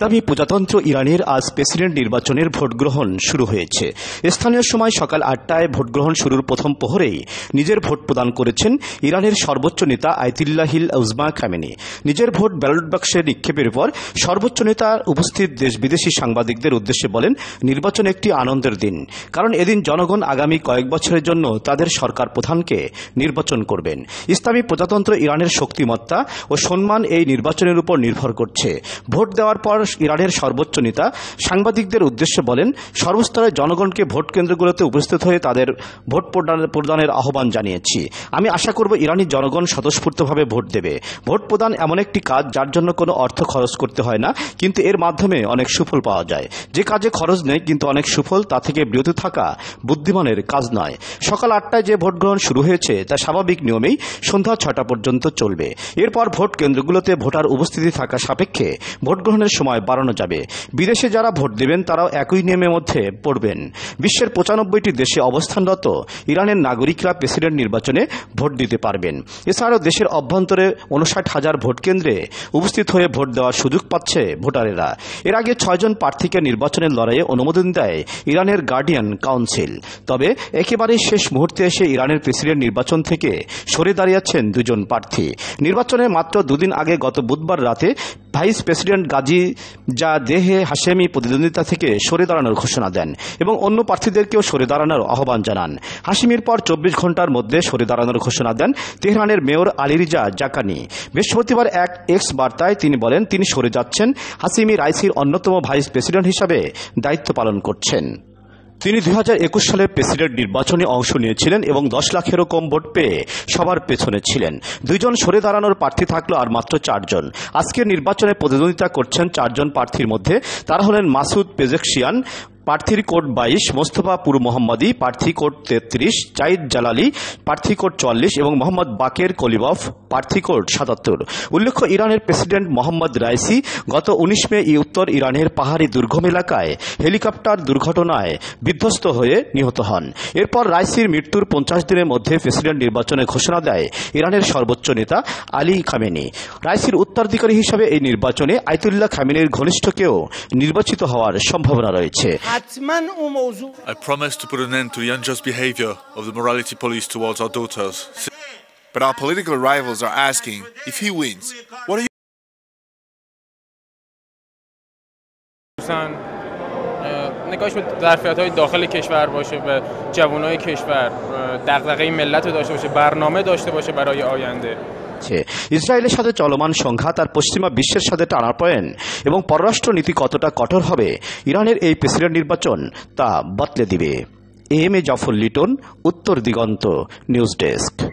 ইসলামী প্রজাতন্ত্র ইরানের আজ প্রেসিডেন্ট নির্বাচনের ভোটগ্রহণ শুরু হয়েছে। স্থানীয় সময় সকাল আটটায় ভোটগ্রহণ শুরুর প্রথম প্রহরেই নিজের ভোট প্রদান করেছেন ইরানের সর্বোচ্চ নেতা আয়তুল্লাহিল উজমা খামেনি। নিজের ভোট ব্যালট বাক্সে নিক্ষেপের পর সর্বোচ্চ নেতা উপস্থিত দেশ বিদেশি সাংবাদিকদের উদ্দেশ্যে বলেন, নির্বাচন একটি আনন্দের দিন, কারণ এদিন জনগণ আগামী কয়েক বছরের জন্য তাদের সরকার প্রধানকে নির্বাচন করবেন। ইসলামী প্রজাতন্ত্র ইরানের শক্তিমত্তা ও সম্মান এই নির্বাচনের উপর নির্ভর করছে। ভোট দেওয়ার পর ইরানের সর্বোচ্চ নেতা। সাংবাদিকদের উদ্দেশ্যে বলেন, সর্বস্তরের জনগণকে ভোট কেন্দ্রগুলোতে উপস্থিত হয়ে তাদের ভোট প্রদান- প্রদানের আহ্বান জানিয়েছি। আমি আশা করব ইরানি জনগণ স্বতঃস্ফূর্তভাবে ভোট দেবে। ভোট প্রদান এমন একটি কাজ যার জন্য কোনো অর্থ খরচ করতে হয় না, কিন্তু এর মাধ্যমে অনেক সুফল পাওয়া যায়। যে কাজে খরচ নেই, কিন্তু অনেক সুফল তা থেকে বিরত থাকা বুদ্ধিমানের কাজ নয়। সকাল আটটায় যে ভোট গ্রহণ শুরু হয়েছে, তা স্বাভাবিক নিয়মেই সন্ধ্যা ছটা পর্যন্ত চলবে। এরপর ভোট কেন্দ্রগুলোতে ভোটার উপস্থিতি থাকা সাপেক্ষে ভোট গ্রহণের সময় বাড়ানো যাবে। বিদেশে যারা ভোট দেবেন, তারাও একই নিয়মের মধ্যে পড়বেন। বিশ্বের পঁচানব্বইটি দেশে অবস্থানরত ইরানের নাগরিকরা প্রেসিডেন্ট নির্বাচনে ভোট দিতে পারবেন। এছাড়াও দেশের অভ্যন্তরে উনষাট হাজার ভোট কেন্দ্রে উপস্থিত হয়ে ভোট দেওয়ার সুযোগ পাচ্ছে ভোটারেরা। এর আগে ছয়জন প্রার্থীকে নির্বাচনের লড়াইয়ে অনুমোদন দেয় ইরানের গার্ডিয়ান কাউন্সিল। তবে একেবারে শেষ মুহূর্তে এসে ইরানের প্রেসিডেন্ট নির্বাচন থেকে সরে দাঁড়িয়েছেন দুজন প্রার্থী। নির্বাচনের মাত্র দুদিন আগে গত বুধবার রাতে ভাইস প্রেসিডেন্ট গাজী যা দেহে হাশেমি প্রতিদ্বন্দ্বিতা থেকে সরে দাঁড়ানোর ঘোষণা দেন এবং অন্য প্রার্থীদেরকেও সরে দাঁড়ানোর আহ্বান জানান। হাসিমির পর চব্বিশ ঘণ্টার মধ্যে সরে দাঁড়ানোর ঘোষণা দেন তেহরানের মেয়র আলিরিজা জাকানি। বৃহস্পতিবার এক এক্স বার্তায় তিনি বলেন, তিনি সরে যাচ্ছেন। হাসিমি রাইসির অন্যতম ভাইস প্রেসিডেন্ট হিসাবে দায়িত্ব পালন করছেন। তিনি দুই সালের প্রেসিডেন্ট নির্বাচনে অংশ নিয়েছিলেন এবং দশ লাখেরও কম ভোট পেয়ে সবার পেছনে ছিলেন। দুইজন সরে দাঁড়ানোর প্রার্থী থাকল আর মাত্র চারজন। আজকের নির্বাচনে প্রতিদ্বন্দ্বিতা করছেন চারজন প্রার্থীর মধ্যে। তারা হলেন মাসুদ পেজেকশিয়ান প্রার্থীর কোড বাইশ, মোস্তফা পুর মোহাম্মদী প্রার্থী কোড তেত্রিশ জাইদ জালালি প্রার্থী কোড চল্লিশ এবং মোহাম্মদ বাকের কলিবফ প্রার্থী কোড সাতাত্তর। উল্লেখ্য, ইরানের প্রেসিডেন্ট মোহাম্মদ রাইসি গত উনিশ মে ই উত্তর ইরানের পাহাড়ি দুর্গম এলাকায় হেলিকপ্টার দুর্ঘটনায় বিধ্বস্ত হয়ে নিহত হন। এরপর রাইসির মৃত্যুর পঞ্চাশ দিনের মধ্যে প্রেসিডেন্ট নির্বাচনে ঘোষণা দেয় ইরানের সর্বোচ্চ নেতা আলী খামেনি। রাইসির উত্তরাধিকারী হিসাবে এই নির্বাচনে আয়তুল্লাহ খামেনির ঘনিষ্ঠ কেউ নির্বাচিত হওয়ার সম্ভাবনা রয়েছে। حتما اون موضوع I promise to put an end to the unjust behavior of the morality police towards our daughters. But our political rivals are asking if he wins, what are you نگاهش به ظرفیت های داخل کشور باشه به جوانای کشور اه، دغدغه ملت رو داشته باشه برنامه داشته باشه برای آینده আছে ইসরায়েলের সাথে চলমান সংঘাত আর পশ্চিমা বিশ্বের সাথে টানা পয়েন এবং পররাষ্ট্র নীতি কতটা কঠোর হবে ইরানের এই প্রেসিডেন্ট নির্বাচন তা বদলে দিবে। এম এ জাফর লিটন, উত্তর দিগন্ত, নিউজ ডেস্ক।